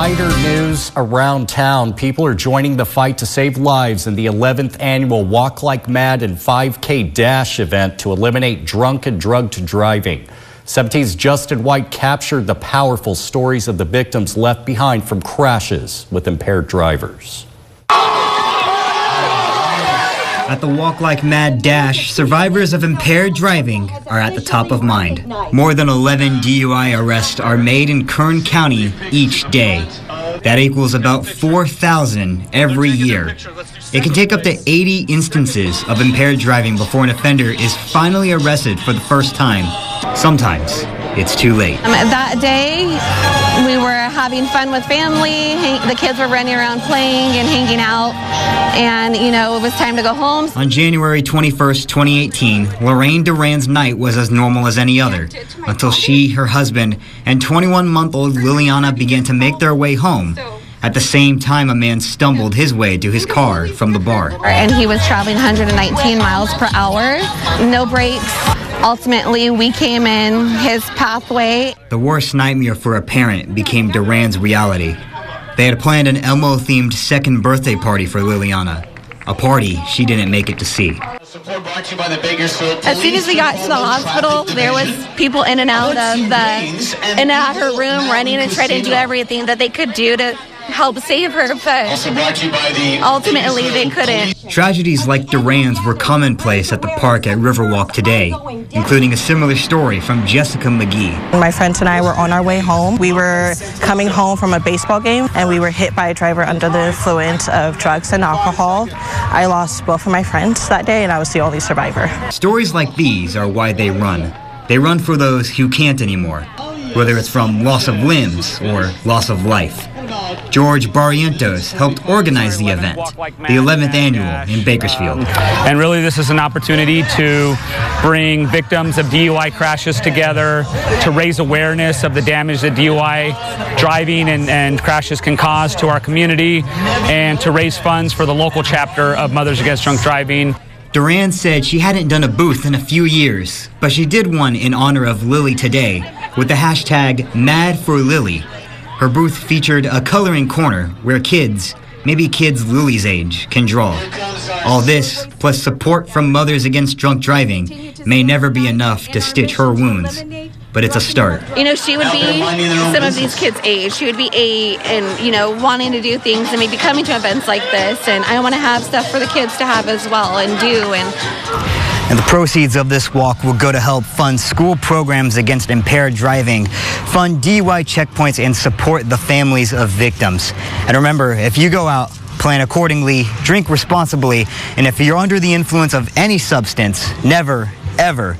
lighter news around town. People are joining the fight to save lives in the 11th annual Walk Like MADD and 5K Dash event to eliminate drunk and drugged driving. 17's Justin White captured the powerful stories of the victims left behind from crashes with impaired drivers. At the Walk Like MADD Dash, survivors of impaired driving are at the top of mind. More than 11 DUI arrests are made in Kern County each day. That equals about 4,000 every year. It can take up to 80 instances of impaired driving before an offender is finally arrested for the first time. Sometimes it's too late. Um, that day, we were having fun with family. The kids were running around playing and hanging out. And, you know, it was time to go home. On January 21st, 2018, Lorraine Duran's night was as normal as any other until she, her husband, and 21 month old Liliana began to make their way home. At the same time, a man stumbled his way to his car from the bar. And he was traveling 119 miles per hour, no brakes. Ultimately, we came in his pathway. The worst nightmare for a parent became Duran's reality. They had planned an Elmo themed second birthday party for Liliana, a party she didn't make it to see. As soon as we got to the hospital, there was people in and out of the in and out her room running and trying to do everything that they could do to help save her, but ultimately they couldn't. Tragedies like Duran's were commonplace at the park at Riverwalk today, including a similar story from Jessica McGee. My friends and I were on our way home. We were coming home from a baseball game and we were hit by a driver under the influence of drugs and alcohol. I lost both of my friends that day and I was the only survivor. Stories like these are why they run. They run for those who can't anymore, whether it's from loss of limbs or loss of life. George Barrientos helped organize the event, the 11th annual in Bakersfield. And really, this is an opportunity to bring victims of DUI crashes together, to raise awareness of the damage that DUI driving and, and crashes can cause to our community, and to raise funds for the local chapter of Mothers Against Drunk Driving. Duran said she hadn't done a booth in a few years, but she did one in honor of Lily today with the hashtag MadForLily. Her booth featured a coloring corner where kids, maybe kids Lily's age, can draw. All this, plus support from Mothers Against Drunk Driving, may never be enough to stitch her wounds. But it's a start. You know, she would be some of these kids' age. She would be eight and, you know, wanting to do things and maybe coming to events like this. And I want to have stuff for the kids to have as well and do. And and the proceeds of this walk will go to help fund school programs against impaired driving, fund DUI checkpoints, and support the families of victims. And remember, if you go out, plan accordingly, drink responsibly, and if you're under the influence of any substance, never, ever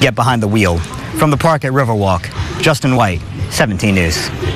get behind the wheel. From the park at Riverwalk, Justin White, 17 News.